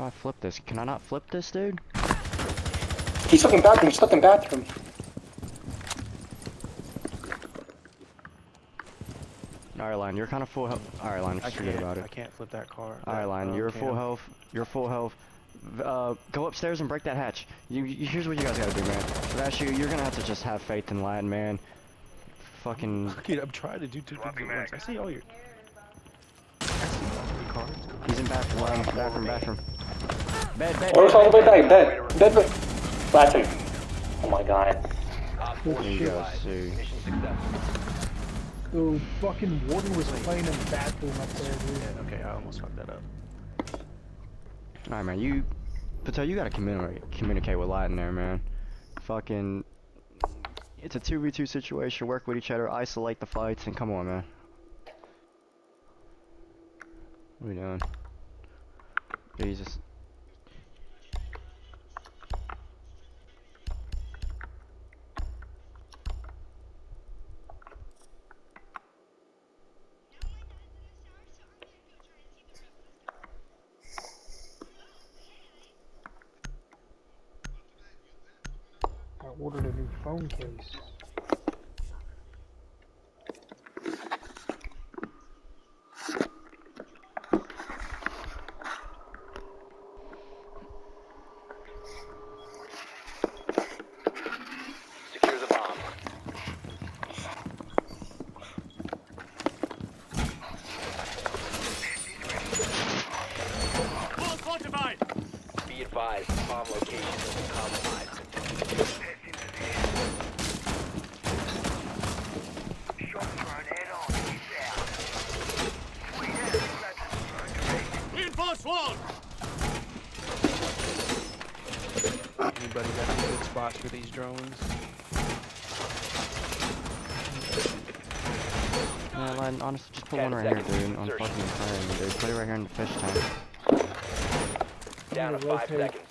do I flip this? Can I not flip this, dude? He's stuck in bathroom. He's stuck in bathroom. Alright, Line, you're kind of full health. Alright, Line, I just forget can't. about it. I can't flip that car. Alright, that, Line, uh, you're full health. You're full health. Uh, go upstairs and break that hatch. You, you, here's what you guys gotta do, man. Vash, you, you're gonna have to just have faith in Latin, man. Fucking, Dude, I'm trying to do two things at once. I see all your. I see all your cars. he's in bathroom, Line, bathroom, bathroom. Bed, bed, Or it's bed, all the way bed, back. Dead. Dead. Dead. Bathroom. Oh my god. There you go, see. The fucking warden was playing in the bathroom up there, dude. Yeah, okay, I almost fucked that up. Alright, man, you, Patel, you gotta communicate, communicate with Latin there, man. Fucking, it's a 2v2 situation, work with each other, isolate the fights, and come on, man. What are we doing? Jesus. I ordered a new phone case. Secure bomb. Be advised, bomb location has been compromised. Anybody got any good spots for these drones? Yeah, Latin, honestly, just put Ten one right here, dude, on Insertion. fucking aquarium, dude. Put it right here in the fish tank. Down to gonna five rotate. seconds.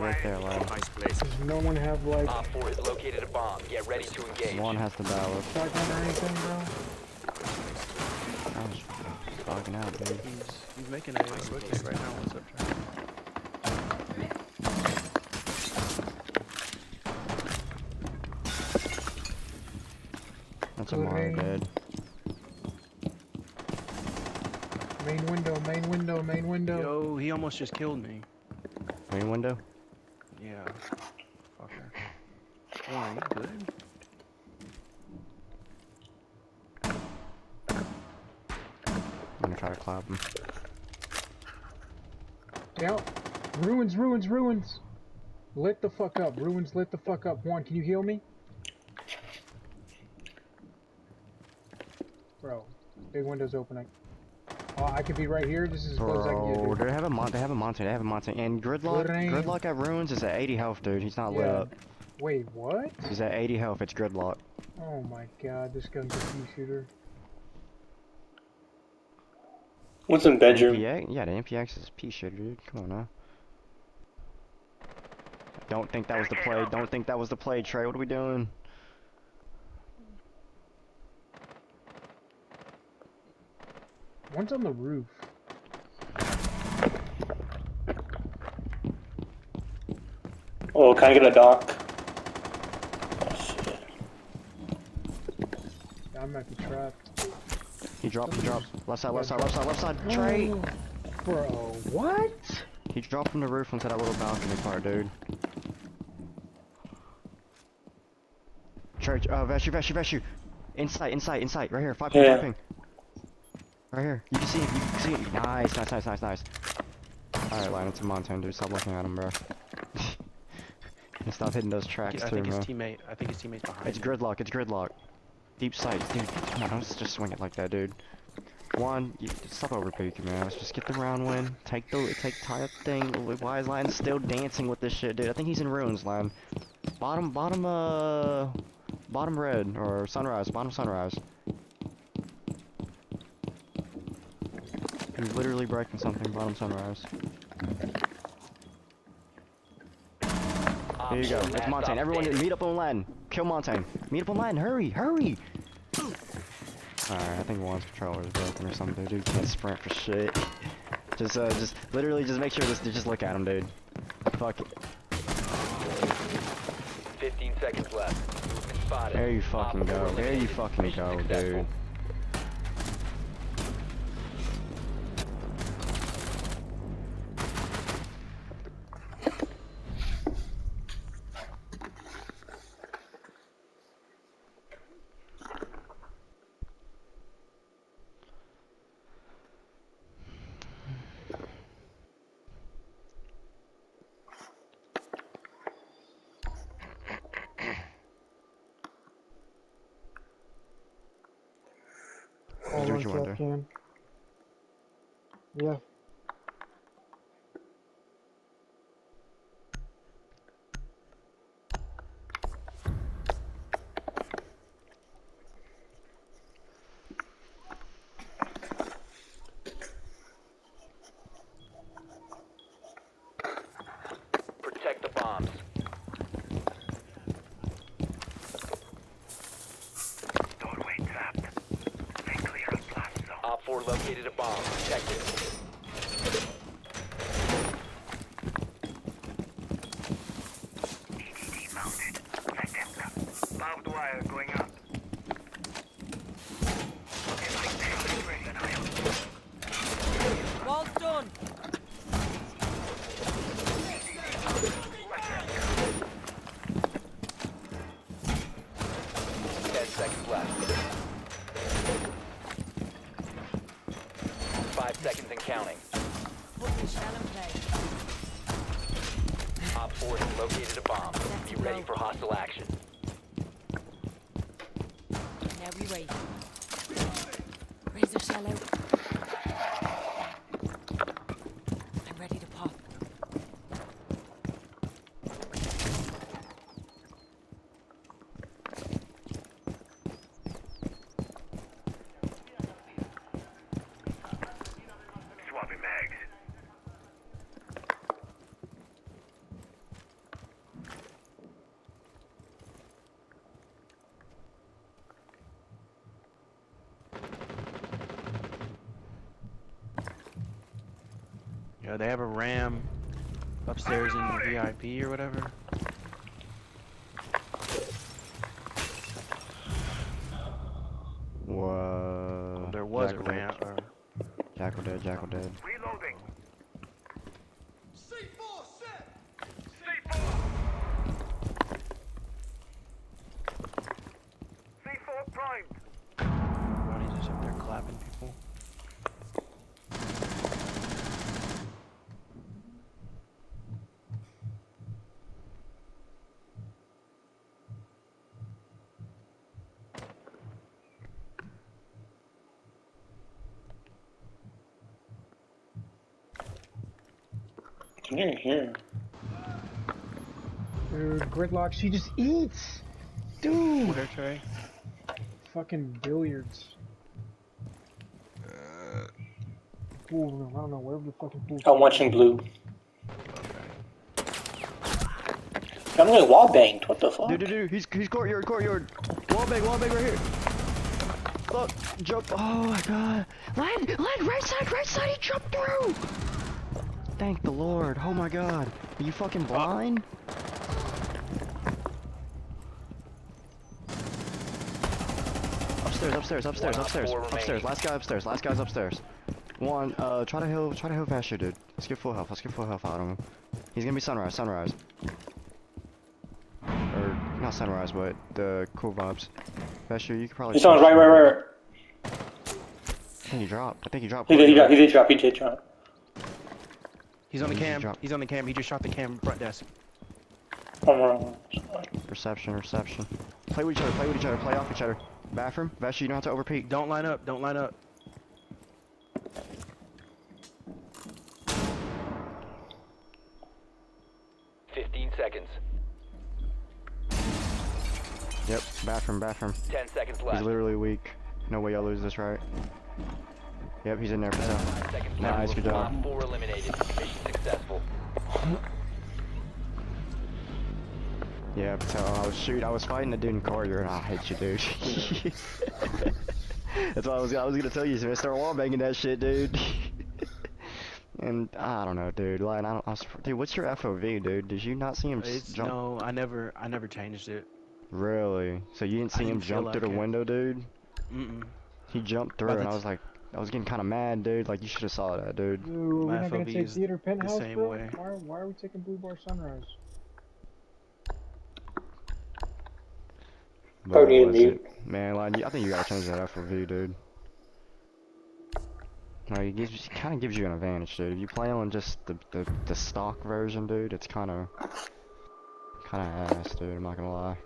Right there, Latin. Does no one have like Op 4 has located a bomb. Get ready to engage. One has to battle. shotgun or anything, bro? Dude. He's he's making a rotate right now. What's up, Trey? That's a Good Mara aim. dead. Main window, main window, main window. Yo, he almost just killed me. Main window? Yeah. Fucker. Warren, you good? I'm gonna try to clap him. Yeah. Ruins, ruins, ruins. Lit the fuck up. Ruins lit the fuck up. Juan, can you heal me? Bro, big window's opening. Oh, uh, I could be right here. This is as close as I can get, Bro, they have a mon they have a monster, they have a monster. And Gridlock, Gridlock at Ruins is at 80 health, dude. He's not lit up. Wait, what? He's at 80 health, it's Gridlock. Oh my god, this gun's a pea shooter. What's in bedroom? MPX? Yeah, the MPX is a pea shooter, dude. Come on now. Don't think that was the play. Don't think that was the play, Trey. What are we doing? One's on the roof. Oh, can I get a dock? Oh shit. I might be trapped. He dropped, he dropped. Left side, left side, left side, left side. Trey! Oh, Bro, what? He dropped from the roof onto that little balcony part, dude. Church, uh, Veshu, Veshu, Veshu. Inside, inside, inside, right here, five ping, Yeah. five ping. Right here, you can see it, you can see it. Nice, nice, nice, nice, nice. Alright, line, it's a Montana, dude. Stop looking at him, bro. And Stop hitting those tracks, I too, think his bro. teammate. I think his teammate's behind. It's him. gridlock, it's gridlock. Deep sight, dude. Come on, just swing it like that, dude. One, you, stop over peeking, man. Let's just get the round win. Take the, take tie up thing. Why is Lion still dancing with this shit, dude? I think he's in ruins, Lion. Bottom, bottom, uh, bottom red or sunrise, bottom sunrise. He's literally breaking something, bottom sunrise. Here you go. It's Montagne. Everyone meet up on Latin. Kill Montagne. Meet up on Latin. Hurry, hurry. Alright, I think one's controller is broken or something. Dude can't sprint for shit. Just, uh, just literally, just make sure this. Just look at him, dude. Fuck. it. 15 seconds left. There you fucking go. There you fucking go, dude. There. can. Yeah. Protect the bombs. Doorway trapped. Stay clear of blast zone. Op 4 located a bomb. Protect it. EDD mounted. Let them know. Barbed wire going up. If I fail to bring an eye on Wall's done. Ten seconds left. Five seconds and counting. Put the shell in place. Op 4 has located a bomb. Be ready for hostile action. Now we wait. Razor shell out. I'm ready to pop. swapping mags. Yeah, they have a RAM upstairs in the VIP or whatever. Whoa. There was Jackal a RAM. dead. Uh, or, Jackal dead. Jackal dead. Reloading. C4 primed. everybody's just up there clapping people. Can you hear? Dude, gridlock, she just eats! Dude! Where, Trey? Fucking billiards. Ooh, I don't know, wherever the fucking pool. I'm watching blue. I'm getting wall banged. What the fuck? Dude, dude, dude, he's he's courtyard, courtyard. Wall bang, wall bang right here. Fuck, jump. Oh my god. Len, Len, right side, right side, he jumped through. Thank the Lord. Oh my god. Are you fucking blind? Upstairs, upstairs, upstairs, One upstairs, upstairs. Last guy upstairs. Last guy's upstairs. One, uh, try to heal, try to heal faster, dude. Let's get full health. Let's get full health out of him. He's gonna be sunrise, sunrise. Or not sunrise, but the cool vibes. Vesher, you could probably. He's on right, right, right. right. I think he dropped. I think he dropped. He did, he, dropped, he did drop. He did drop. He's on the cam. He's on the cam. He just shot the cam front desk. One more. one. Reception, reception. Play with each other. Play with each other. Play off each other. Bathroom. Vesher, you don't have to overpeak. Don't line up. Don't line up. Fifteen seconds. Yep. Bathroom. Bathroom. Ten seconds left. He's literally weak. No way y'all lose this, right? Yep. He's in there for sure. Five seconds Nice, good job. Op 4 eliminated. Mission successful. Yeah, so I was shoot. I was fighting the dude in corridor, and I hate you, dude. That's why I was. I was gonna tell you, man. Start wall banging that shit, dude. And I don't know, dude. Like, I don't. I was, dude, what's your FOV, dude? Did you not see him It's jump? no, I never, I never changed it. Really? So you didn't I see him didn't feel jump through like the window, dude? Mm-mm. He jumped through, But and I was like, I was getting kind of mad, dude. Like, you should have saw that, dude. Dude, we're My not gonna take theater penthouse, same bro. way. Why, why are we taking Blue Bar Sunrise? But Probably what mute. Man, like, I think you gotta change that FOV, dude. No, it gives kind of gives you an advantage, dude. If you play on just the the, the stock version, dude, it's kind of kind of ass, dude. I'm not gonna lie.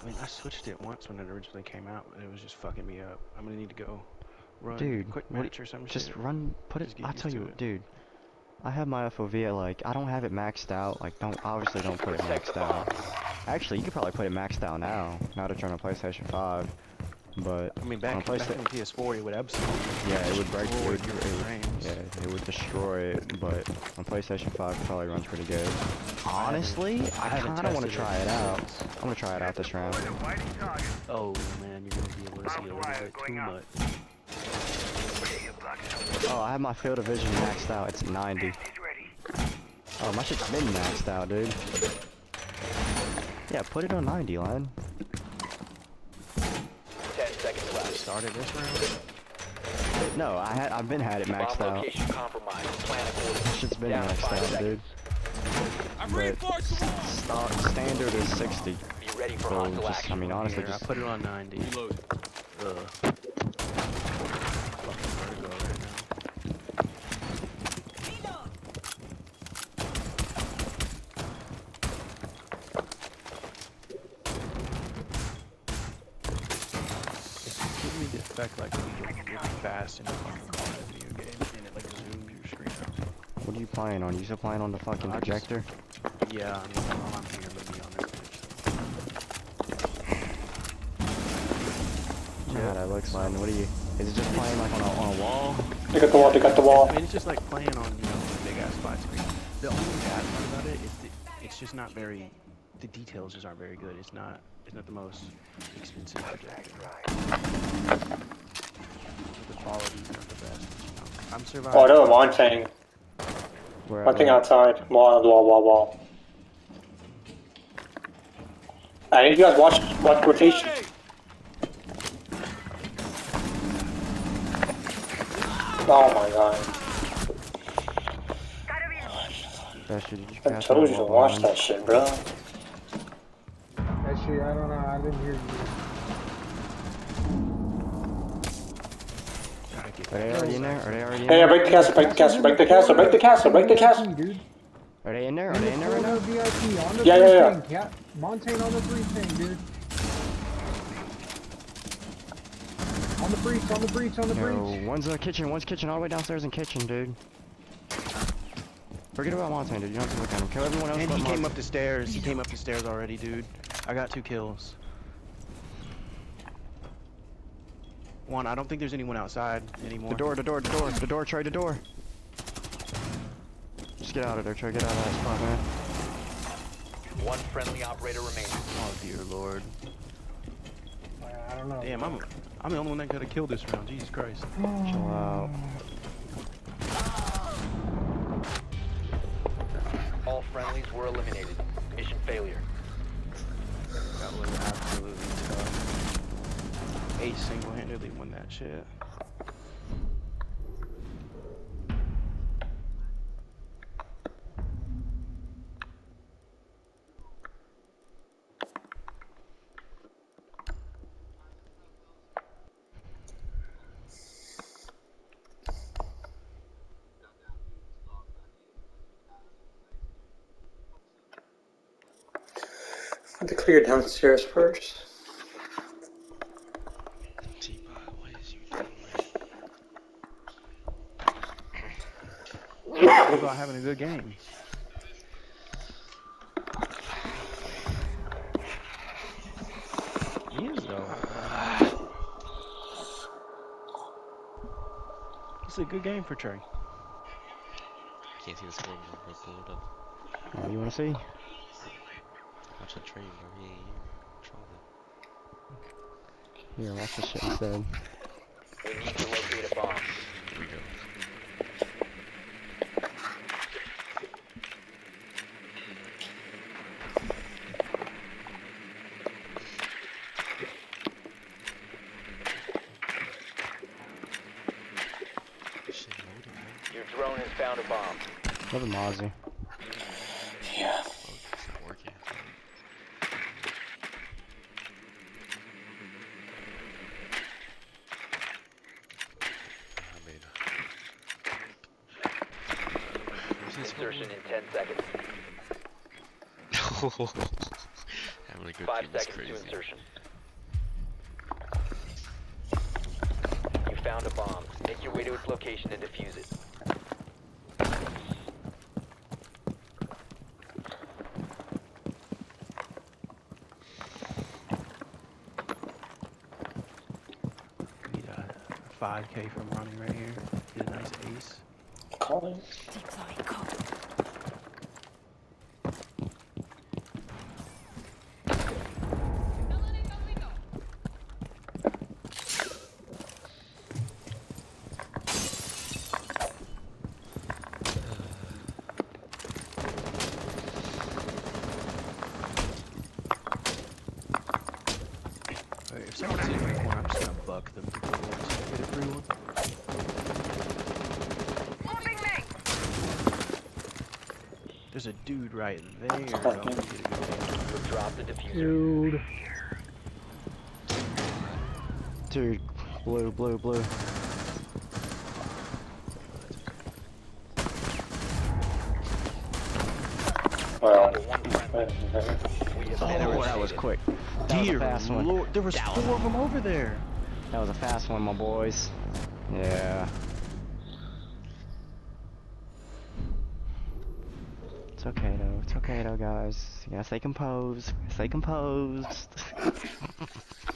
I mean, I switched it once when it originally came out, and it was just fucking me up. I'm gonna need to go run Dude, a quick what match or some Just shit. run, put it. Just get I tell you, it. dude. I have my FOV at like I don't have it maxed out. Like, don't obviously don't put it maxed out. Actually, you could probably put it maxed out now. Now that you're on a PlayStation 5, but I mean, on back, back PlayStation- in PS4, it would absolutely Yeah, it would break. It destroy would, your it would- frames. yeah, it would destroy it. But on PlayStation 5, it probably runs pretty good. Honestly, I, haven't kind of want to try it out. I'm gonna try it out this round. Oh man, you're gonna be able to see a little bit too much. You're blocked. Oh, I have my field of vision maxed out. It's 90. Oh, my shit's been maxed out, dude. Yeah, put it on 90, line. Ten seconds left. Started this round. No, I had I've been had it maxed Bomb out. location compromised. Plan accordingly. Shit's been Down maxed five out, dude. seconds. But s- stock standard is 60. Be ready for So just, I mean, honestly, Here, I put it on 90. Ugh. Fucking vertigo right now. It's giving me the effect like you're really fast in a fucking car in a video game, and it like zooms your screen out. What are you playing on? You still playing on the fucking I just- projector? Yeah, I mean, I'm here let me on this bitch. Yeah, that looks fine. What are you? Is it just playing like on a, on a wall? They got the wall, they got the wall. I mean, it's just like playing on, you know, a big ass flat screen. The only bad part about it is that it's just not very, the details just aren't very good. It's not, it's not the most expensive projector. The quality's not the best. You know. I'm surviving. Oh, another one thing. Where One thing where- outside. Wall, wall, wall, wall. I need you guys watch watch rotation. Oh my god. That did you I cast told that you to watch that shit, bro. Actually, I don't know. I didn't hear you. Are they already in there? Are they already in Hey, there? break the castle, break the castle, break the castle, break the castle, break the castle. Dude. Are they in there? Are they in there right corner now? VIP on the Yeah, three yeah, yeah. thing. Yeah, Montagne on the three thing, dude. On the breach, on the breach, on the No, breach. one's in the kitchen, one's kitchen, all the way downstairs in kitchen, dude. Forget about Montagne, dude. You don't have to look at him. Kill everyone else And but he came up the stairs. He came up the stairs already, dude. I got two kills. One, I don't think there's anyone outside anymore. The door, the door, the door, the door, Trey, the door. Just get out of there, Trey. Get out of that spot, man. One friendly operator remaining. Oh dear lord. Uh, I don't know. Damn, I'm I'm the only one that could have killed this round. Jesus Christ. Chill out. All friendlies were eliminated. Mission failure. That was absolutely tough. Ace single-handedly won that shit. I have to clear downstairs first. What having a good game? He is though. It's a good game for Trey. Can't see the screen, bro. Bro, pull it up. Oh, you wanna see? Watch the train, bro. He ain't here. Control it. Here, watch this shit instead. We need to locate a bomb. Here we go. drone has found a bomb. Another Mozzie. Yeah. Oh, it's not working. I mean, where's this one? Insertion in 10 seconds. Having a good 5 team seconds crazy. to insertion. You found a bomb. Make your way to its location and defuse it. Need a 5k from Ronnie right here. Get a nice ace. Calling. Deploy code. Alright, if someone's in my corner, I'm just gonna buck them to go over so I get a free one. There's a dude right there. I'm gonna get a good aim. You'll drop the diffuser. Dude. Dude, blue, blue, blue. Well. We have Oh, that was quick. That was a Dear fast one. lord, there was four of them over there. That was a fast one, my boys. Yeah. It's okay though. It's okay though, guys. You gotta stay composed. Stay composed.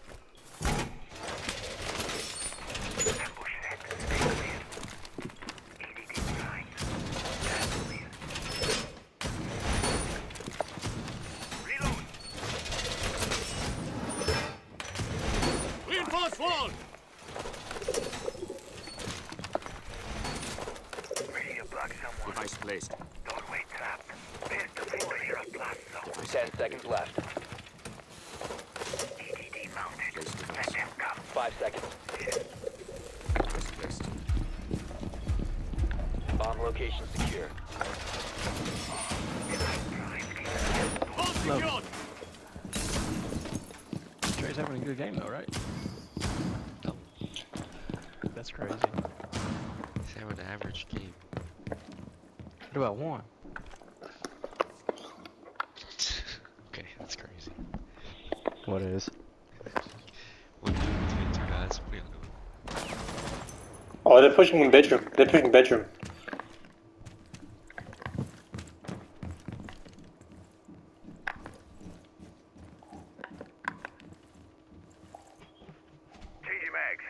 Ready to block someone. Device placed. Doorway trapped. Best to floor here at blast zone. 10 seconds left. EDD mounted. Place Let device. them come. 5 seconds. Device placed. Bomb location secure. Trey's having a good game though, right? No. That's crazy. He's having an average game. What about one? okay, that's crazy. what is? One dude between two guys. What are you doing? Oh, they're pushing in bedroom. They're pushing bedroom. Changing mags.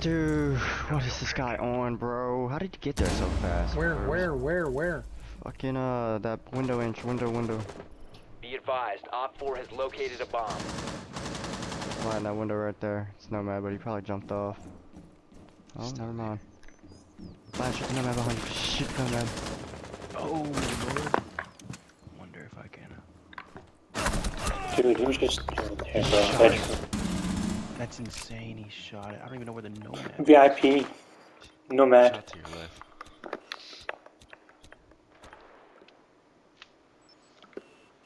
Dude, what is this guy on, bro? How did you get there so fast? Where, bro? where, where, where? Fucking uh, that window inch, window, window. Be advised, Op 4 has located a bomb. Behind that window right there. It's Nomad, but he probably jumped off. Oh, never mind. Flash, it's Nomad behind you. Shit, Nomad. Oh lord. Wonder if I can. Dude, he was just here, bro. Bedroom. That's insane. He shot it. I don't even know where the nomad. VIP. Nomad. Shot to your left.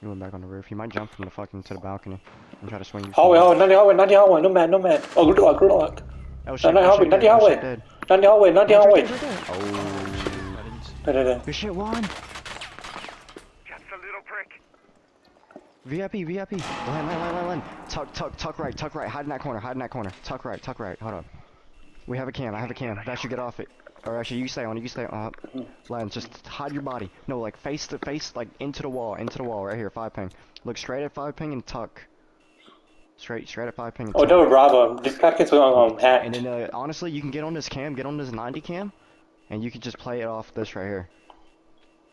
He went back on the roof. He might jump from the fucking to the balcony and try to swing. you Hallway, hallway, not the hallway, not the hallway, no man, no man. Oh, good luck, good luck. Oh shit! no, oh, hallway, shit, not the dead, oh, hallway. shit, dead. Not the hallway, not the Oh, hallway. it's right there, it's right there. Oh. I didn't see. Da, da, da. Good shit, Juan. Just a little prick. VIP, VIP. Land, land, land, land, land. Tuck, tuck, tuck right, tuck right. Hide in that corner, hide in that corner. Tuck right, tuck right. Hold on. We have a cam, I have a cam. That should get off it. Or actually, you stay on it, you stay on. Uh, Lance, just hide your body. No, like face to face, like into the wall, into the wall, right here, 5 ping. Look straight at 5 ping and tuck. Straight, straight at 5 ping and Oh, tuck. double Bravo. This packet's on um, hat. And then, uh, honestly, you can get on this cam, get on this 90 cam, and you can just play it off this right here.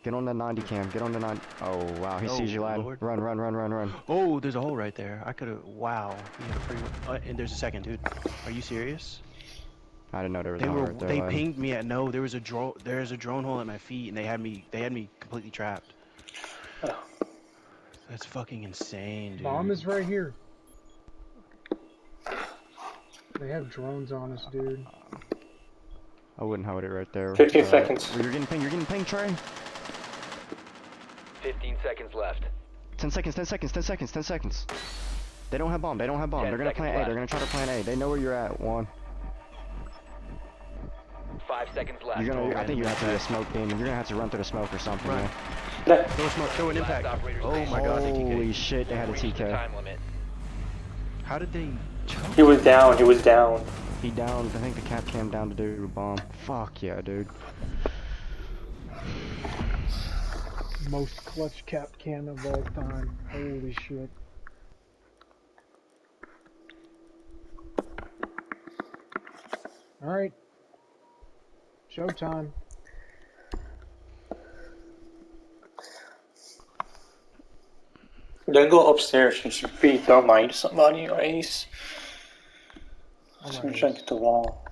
Get on the 90 cam, get on the 90. Oh, wow, he Oh, sees you, lad. Lord. Run, run, run, run, run. Oh, there's a hole right there. I could have. Wow. He had. Uh, and there's a second, dude. Are you serious? I didn't know there was They a were. right there, they lad. pinged me at no. There was a drone. There's a drone hole at my feet, and they had me. They had me completely trapped. Oh. That's fucking insane, dude. Bomb is right here. They have drones on us, dude. I wouldn't hold it right there. 15 Uh, seconds. You're getting pinged. you're getting pinged, Trey. 15 seconds left. 10 seconds, 10 seconds, 10 seconds, 10 seconds. They don't have bomb, they don't have bomb. They're gonna seconds plan A, they're gonna try to plan A. They know where you're at, one. Five seconds left. You're gonna, I think you have to be a smoke beam. You're gonna have to run through the smoke or something, Run. man. That- Throw a smoke. Throw an impact. Oh my god, they Holy TK. shit, they had a TK. limit. How did they? He was down, he was down. He downed, I think the cap cam down to do a bomb. Fuck yeah, dude. Most clutch cap cam of all time. Holy shit. Alright. Showtime. Then go upstairs and should be mind somebody or ace. So I'm trying to get the wall.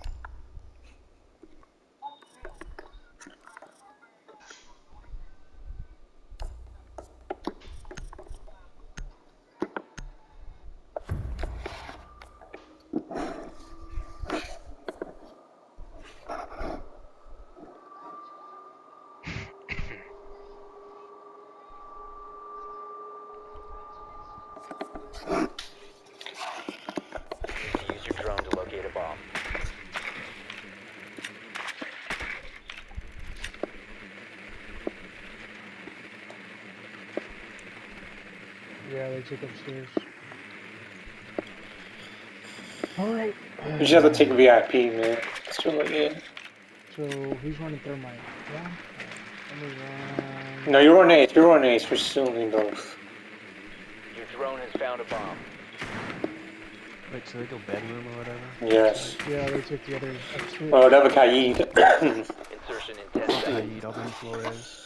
Yeah, upstairs. Alright. You just have to take VIP, man. It's really good. So, who's running thermite? Yeah? Alright, Let run. No, you're on ace, you're on ace. We're still in both. Your drone has found a bomb. Wait, so they go bedroom or whatever? Yes. Yeah, they took the other. Oh, that was Kaid. Insertion in 10 I seconds. eat Albany Flores.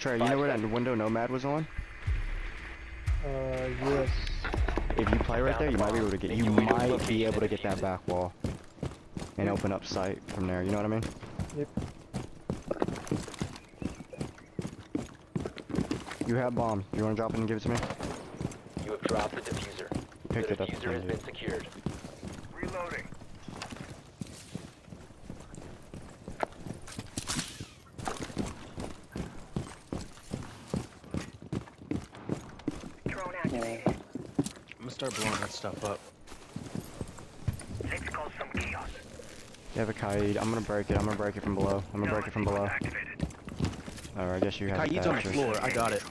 Trey, you know where that window nomad was on? Uh, yes. If you play right there, you might be able to get, you Make your way to might be able to get that back wall. And open up sight from there, you know what I mean? Yep. You have bomb. You wanna drop it and give it to me? You have dropped the diffuser. Picked the it up diffuser has been secured. Reloading. Drone activated. I'm gonna start blowing that stuff up. Let's cause some chaos. You have a Kaid. I'm gonna break it. I'm gonna break it from below. I'm gonna break it from below. Activated. Or I guess you have Kaid's on the floor. I got it.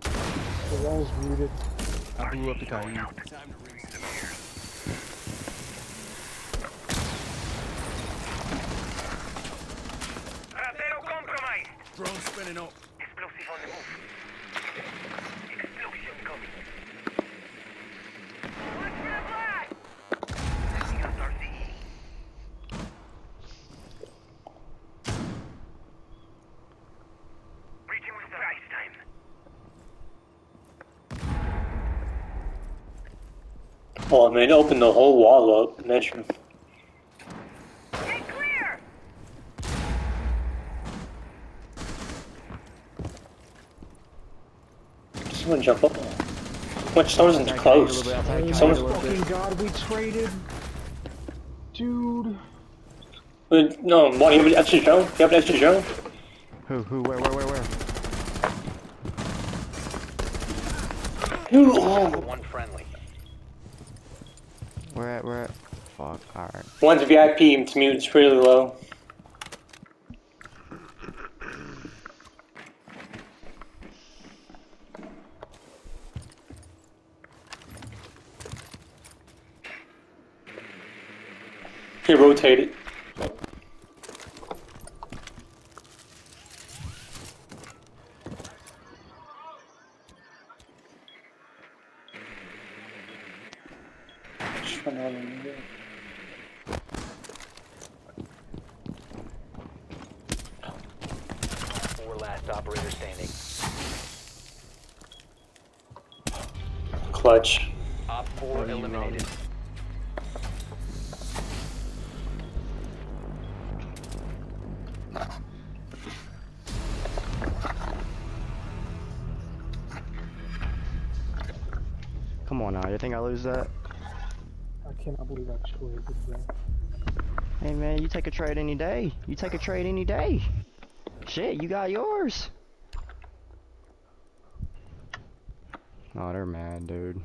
The wall's muted. I blew up the Kaid. Oh, I mean, open the whole wall up, and that's Someone jump up. Which someone's close. Someone's fucking god, we traded, dude. But no, what? You have an extra drone? You have an extra drone? Who? Who? Where? Where? Where? Where? Who? Oh. One friendly. We're at, we're at. Fuck, alright. One's VIP, its mutant's really low. He rotated. On now, you think I lose that? I cannot believe I traded that. Hey man, you take a trade any day. You take a trade any day. Shit, you got yours. Oh, they're mad, dude.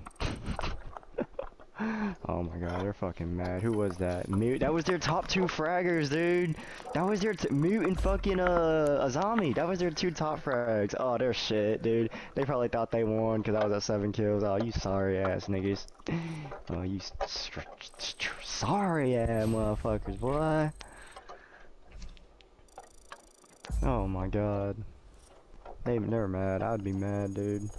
Oh my god, they're fucking mad. Who was that? Mute. That was their top two fraggers, dude. That was their Mute and fucking uh Azami. That was their two top frags. Oh, they're shit, dude. They probably thought they won because I was at seven kills. Oh, you sorry ass niggas. Oh, you sorry ass motherfuckers, boy. Oh my god. They they're mad. I'd be mad, dude.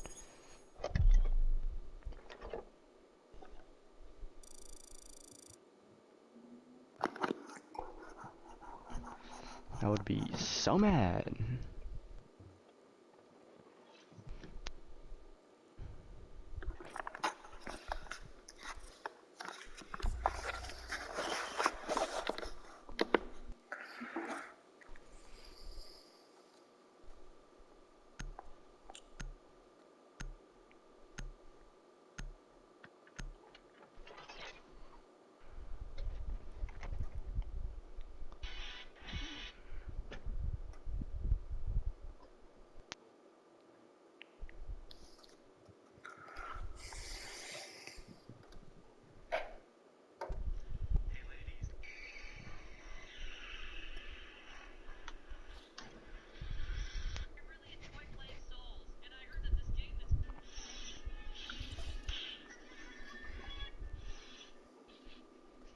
I would be so mad.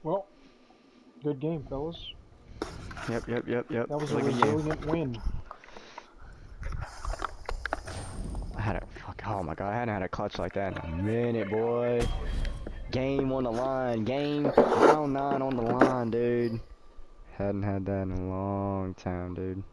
Well, good game, fellas. Yep, yep, yep, yep. That was like a resilient win. I had a fuck. Oh my god, I hadn't had a clutch like that in a minute, boy. Game on the line. Game round nine on the line, dude. Hadn't had that in a long time, dude.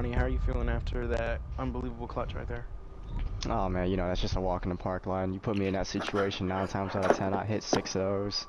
Ronnie, how are you feeling after that unbelievable clutch right there? Oh man, you know that's just a walk in the park line. You put me in that situation nine times out of ten, I hit six of those.